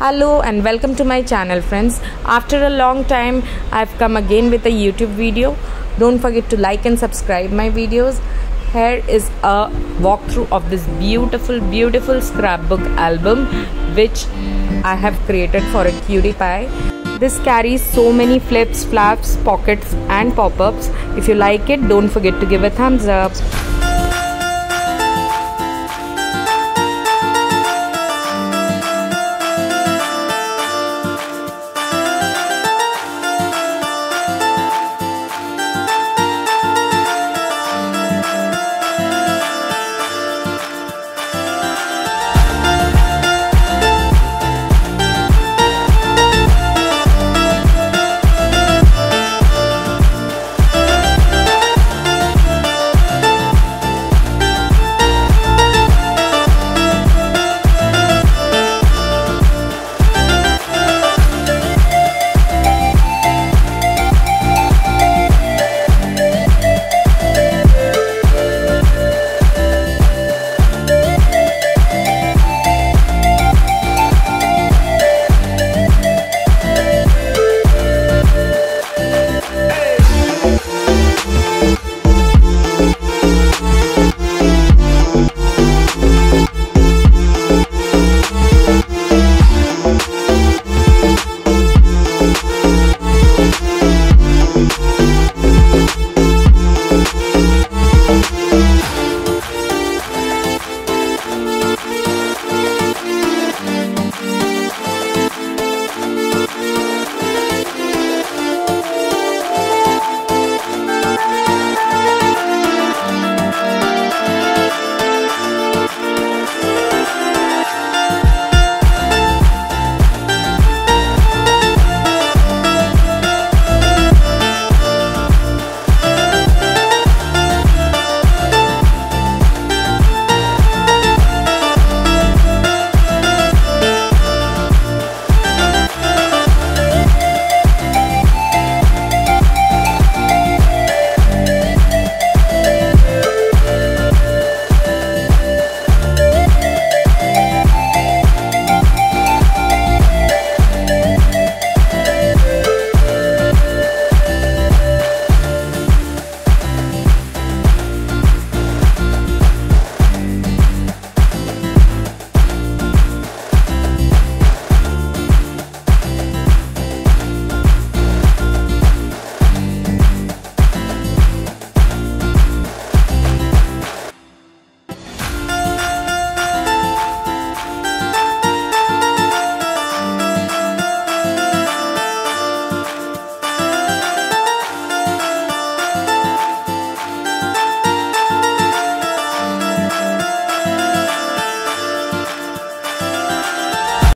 Hello and welcome to my channel friends. After a long time I've come again with a YouTube video. Don't forget to like and subscribe my videos. Here is a walkthrough of this beautiful beautiful scrapbook album which I have created for a cutie pie. This carries so many flips, flaps, pockets and pop-ups. If you like it, don't forget to give a thumbs up.